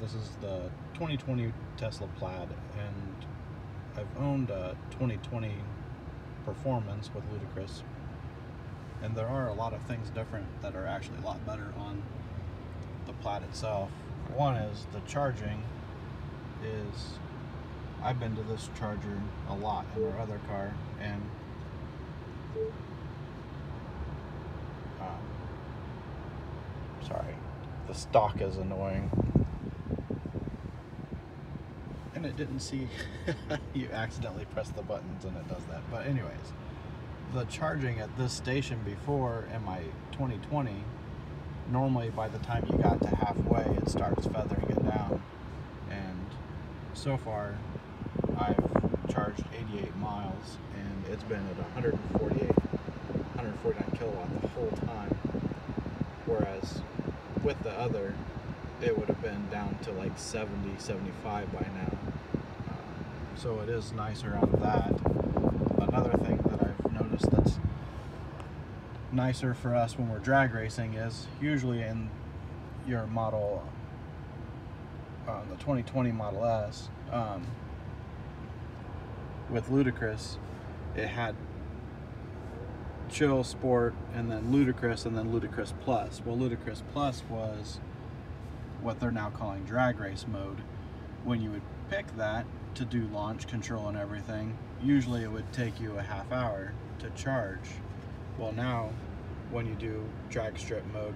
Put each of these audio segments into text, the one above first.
this is the 2020 Tesla Plaid, and I've owned a 2020 Performance with Ludicrous, and there are a lot of things different that are actually a lot better on the Plaid itself. One is the charging is, I've been to this charger a lot in our other car, and um, sorry, the stock is annoying. And it didn't see you accidentally press the buttons and it does that. But anyways, the charging at this station before in my 2020, normally by the time you got to halfway, it starts feathering it down. And so far, I've charged 88 miles and it's been at 148, 149 kilowatt the whole time. Whereas with the other, it would have been down to like 70, 75 by now. Um, so it is nicer on that. Another thing that I've noticed that's nicer for us when we're drag racing is usually in your model, uh, the 2020 Model S, um, with Ludicrous, it had Chill, Sport, and then Ludicrous, and then Ludicrous Plus. Well, Ludicrous Plus was what they're now calling drag race mode. When you would pick that to do launch control and everything, usually it would take you a half hour to charge. Well, now when you do drag strip mode,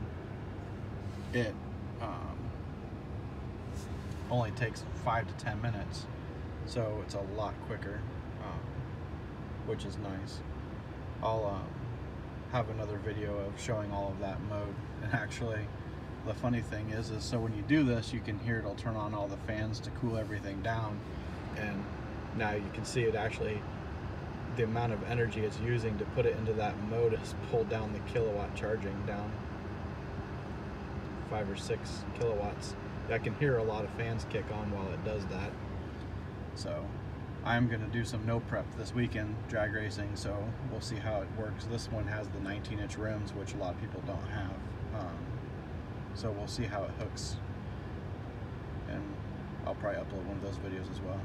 it um, only takes five to ten minutes, so it's a lot quicker, um, which is nice. I'll um, have another video of showing all of that mode. And actually, the funny thing is, is so when you do this, you can hear it'll turn on all the fans to cool everything down. And now you can see it actually, the amount of energy it's using to put it into that mode has pulled down the kilowatt charging down five or six kilowatts. I can hear a lot of fans kick on while it does that. So I'm gonna do some no prep this weekend drag racing, so we'll see how it works. This one has the 19 inch rims, which a lot of people don't have. Um, so we'll see how it hooks. And I'll probably upload one of those videos as well.